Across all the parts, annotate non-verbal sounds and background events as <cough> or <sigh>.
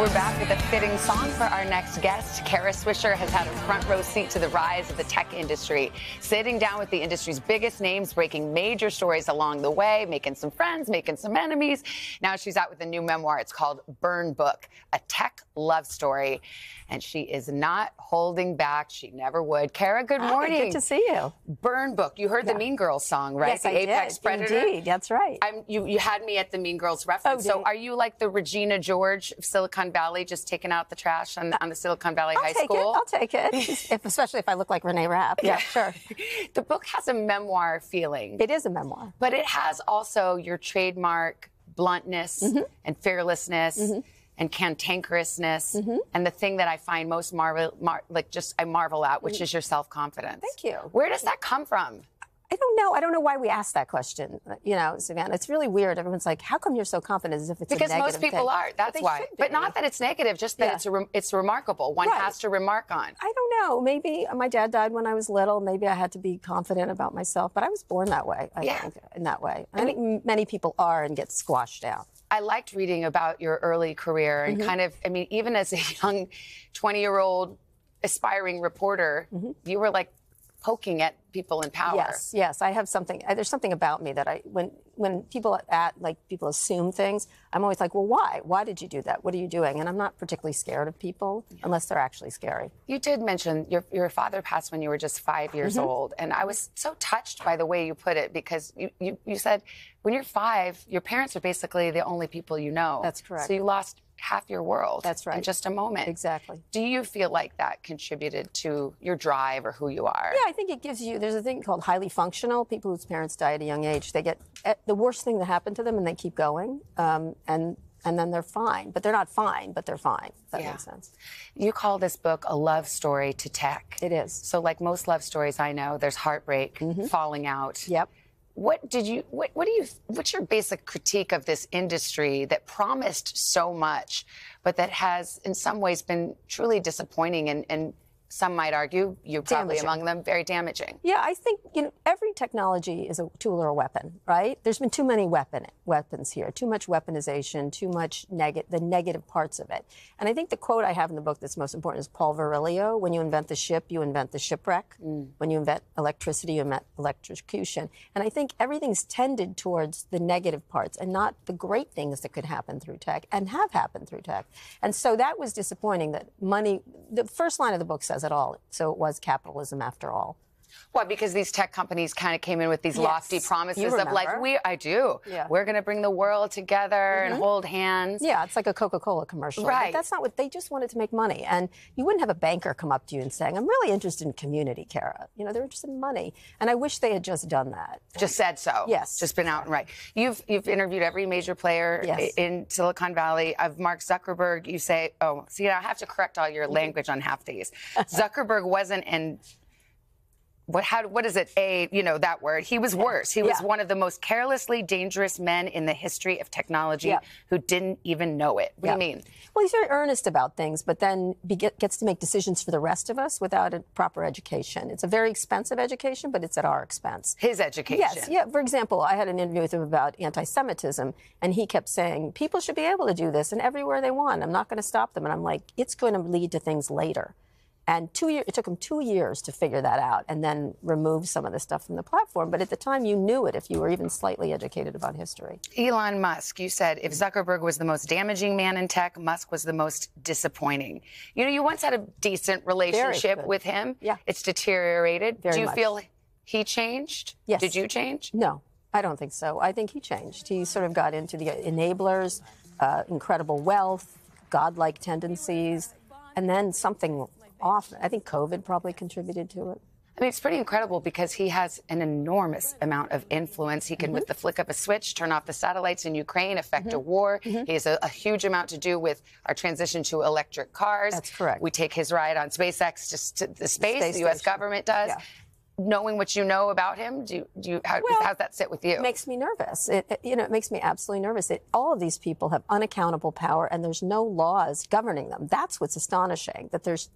We're back with a fitting song for our next guest. Kara Swisher has had a front row seat to the rise of the tech industry, sitting down with the industry's biggest names, breaking major stories along the way, making some friends, making some enemies. Now she's out with a new memoir. It's called Burn Book, a tech love story. And she is not holding back. She never would. Kara, good Hi, morning. good to see you. Burn Book. You heard the Mean Girls song, right? Yes, the I Apex did. Predator. Indeed, that's right. I'm, you, you had me at the Mean Girls reference. Oh, so are you like the Regina George of Silicon Valley, just taking out the trash on, on the Silicon Valley I'll High take School? it. I'll take it. <laughs> if, especially if I look like Renee Rapp. Yeah, <laughs> sure. the book has a memoir feeling, It is a memoir. but it has also your trademark bluntness Mm-hmm. and fearlessness. And cantankerousness, Mm-hmm. and the thing that I find most marvel, mar- like just I marvel at, which is your self confidence. Mm. Thank you. Where does that come from? I don't know. I don't know why we asked that question. You know, Savannah, it's really weird. Everyone's like, "How come you're so confident?" As if it's Because most people thing. are. That's why. But not that it's negative, just that Yeah. it's a re- it's remarkable. One Right. has to remark on. I don't know. Maybe my dad died when I was little. Maybe I had to be confident about myself. But I was born that way. I Yeah. think in that way. I think many people are and get squashed out. I liked reading about your early career Mm-hmm. and kind of, I mean, even as a young 20 year old aspiring reporter, you were like poking at people in power. Yes, yes. I have something. uh, There's something about me that I when when people at like people assume things, I'm always like, well, why? Why did you do that? What are you doing? And I'm not particularly scared of people unless they're actually scary. You did mention your, your father passed when you were just five years Mm-hmm. old. And I was so touched by the way you put it because you, you, you said when you're five, your parents are basically the only people you know. That's correct. So you lost half your world. That's right. In just a moment. Exactly. Do you feel like that contributed to your drive or who you are? Yeah, I think it gives you. There's a thing called highly functional people whose parents die at a young age. They get eh, the worst thing that happened to them, and they keep going, um, and and then they're fine. But they're not fine, but they're fine. That Yeah. makes sense. You call this book a love story to tech. It is. So, like most love stories I know, there's heartbreak, falling out. Mm-hmm. Yep. What did you? What, what do you? What's your basic critique of this industry that promised so much, but that has, in some ways, been truly disappointing and, and some might argue, you're probably Damaging. among them, very damaging. Yeah, I think you know every technology is a tool or a weapon, right? There's been too many weapon weapons here, too much weaponization, too much neg- the negative parts of it. And I think the quote I have in the book that's most important is Paul Virilio: "When you invent the ship, you invent the shipwreck. Mm. When you invent electricity, you invent electrocution." And I think everything's tended towards the negative parts and not the great things that could happen through tech and have happened through tech. And so that was disappointing. That money. The first line of the book says it all. So it was capitalism after all. What? Because these tech companies kind of came in with these lofty promises of like, we, I do. Yeah. Mm-hmm. We're going to bring the world together and hold hands. Yeah, it's like a Coca-Cola commercial. Right. But that's not what they just wanted to make money. And you wouldn't have a banker come up to you and saying, "I'm really interested in community, Kara." You know, they're interested in money. And I wish they had just done that. just said so. Yes. Just been out and right. You've you've interviewed every major player Yes. in Silicon Valley. Of Mark Zuckerberg, you say, oh, see, I have to correct all your language on half these. <laughs> Zuckerberg wasn't in. What how what is it? A you know that word. He was worse. He was Yeah. one of the most carelessly dangerous men in the history of technology Yeah. who didn't even know it. What Yeah. do you mean? Well, he's very earnest about things, but then be, gets to make decisions for the rest of us without a proper education. It's a very expensive education, but it's at our expense. His education. Yes, yeah. For example, I had an interview with him about anti-Semitism, and he kept saying people should be able to do this and everywhere they want. I'm not going to stop them, and I'm like, it's going to lead to things later. And two year, it took him two years to figure that out, and then remove some of the stuff from the platform. But at the time, you knew it if you were even slightly educated about history. Elon Musk, you said if Zuckerberg was the most damaging man in tech, Musk was the most disappointing. You know, you once had a decent relationship with him. Yeah. It's deteriorated. Very Do you much. feel he changed? Yes. Did you change? No, I don't think so. I think he changed. He sort of got into the enablers, uh, incredible wealth, godlike tendencies, and then something off. I think COVID probably contributed to it. I mean, it's pretty incredible because he has an enormous amount of influence. He can, Mm-hmm. with the flick of a switch, turn off the satellites in Ukraine, affect a war. Mm-hmm. He has a, a huge amount to do with our transition to electric cars. That's correct. We take his ride on SpaceX just to the space. Space the U.S. station. government does. Yeah. Knowing what you know about him, do you, do you how, Well, how's that sit with you? It makes me nervous. It, it- you know, it makes me absolutely nervous. It, all of these people have unaccountable power, and there's no laws governing them. That's what's astonishing. That there's,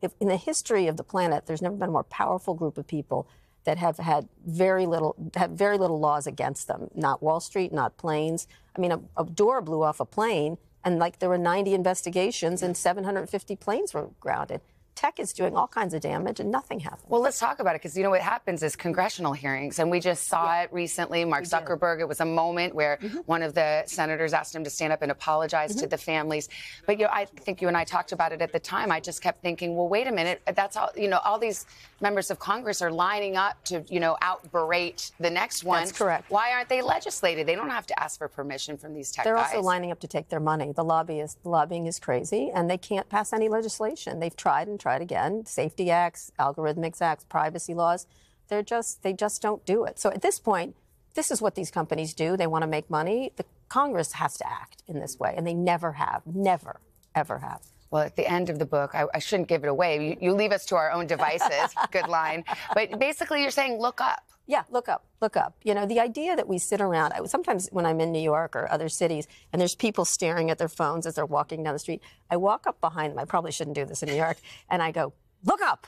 if, in the history of the planet, there's never been a more powerful group of people that have had very little, have very little laws against them. Not Wall Street, not planes. I mean, a, a door blew off a plane. And like there were 90 investigations and 750 planes were grounded tech is doing all kinds of damage and nothing happens. Well, let's talk about it because you know what happens is congressional hearings, and we just saw yeah. it recently. Mark we Zuckerberg, did. it was a moment where mm-hmm. one of the senators asked him to stand up and apologize mm-hmm. to the families. But you know, I think you and I talked about it at the time. I just kept thinking, well, wait a minute, that's all. You know, all these members of Congress are lining up to you know out berate the next one. That's correct. Why aren't they legislated? They don't have to ask for permission from these tech They're guys. also lining up to take their money. The lobbyist, the lobbying is crazy, and they can't pass any legislation. They've tried and tried again. Safety Safety Acts, Algorithmics Acts, privacy laws. They're just they just don't do it. So at this point, this is what these companies do. They want to make money. The Congress has to act in this way, and they never have, never, ever have. Well, at the end of the book, I, I shouldn't give it away. You, you, leave us to our own devices. <laughs> Good line. But basically, you're saying look up. Yeah, look up, look up. You know, the idea that we sit around, I, sometimes when I'm in New York or other cities and there's people staring at their phones as they're walking down the street, I walk up behind them. I probably shouldn't do this in New York. <laughs> And I go, look up.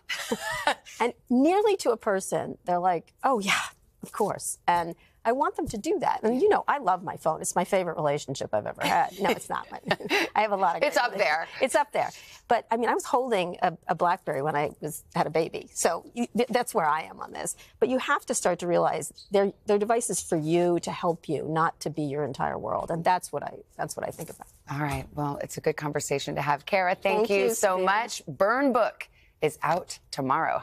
<laughs> and nearly to a person, they're like, oh, yeah, of course. And I want them to do that. And you know, I love my phone. It's my favorite relationship I've ever had. No, it's not. My, <laughs> I have a lot of. It's up there. It's up there. But I mean, I was holding a, a BlackBerry when I was had a baby, so you, th- that's where I am on this. But you have to start to realize they're they're devices for you to help you, not to be your entire world. And that's what I that's what I think about. All right. Well, it's a good conversation to have, Kara. Thank, thank you, you, so much. Burn book is out tomorrow.